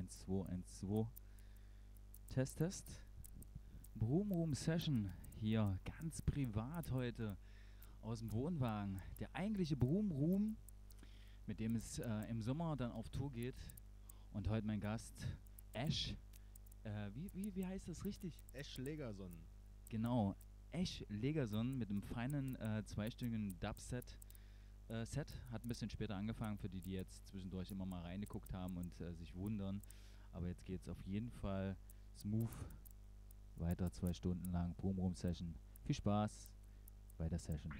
1, 2, 1, 2. Test, Test. Broom Room Session hier ganz privat heute aus dem Wohnwagen. Der eigentliche Broom Room, mit dem es äh, im Sommer dann auf Tour geht. Und heute mein Gast Ash. Äh, wie, wie, wie heißt das richtig? Ash Legerson. Genau, Ash Legerson mit einem feinen äh, zweistündigen Dubset. Äh, Set hat ein bisschen später angefangen, für die, die jetzt zwischendurch immer mal reingeguckt haben und äh, sich wundern. Aber jetzt geht es auf jeden Fall smooth weiter, zwei Stunden lang. Boom Room Session. Viel Spaß bei der Session.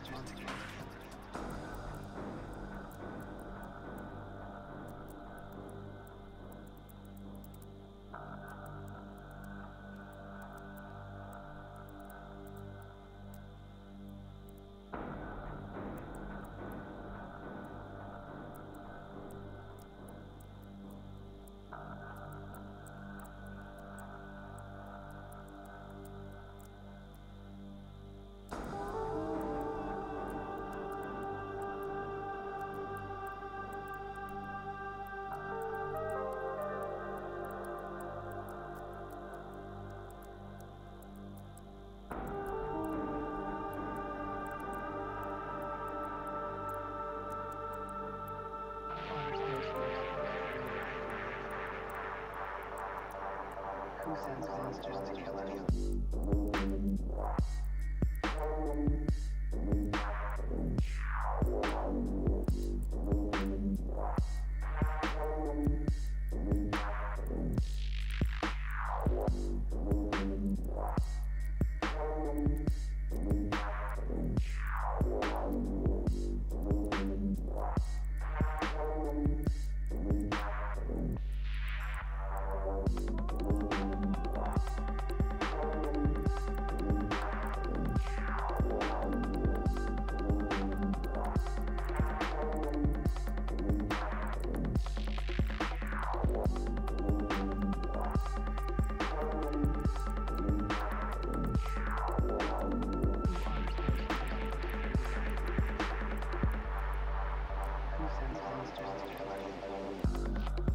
ちまうちまう monsters you Sense, sense, sense,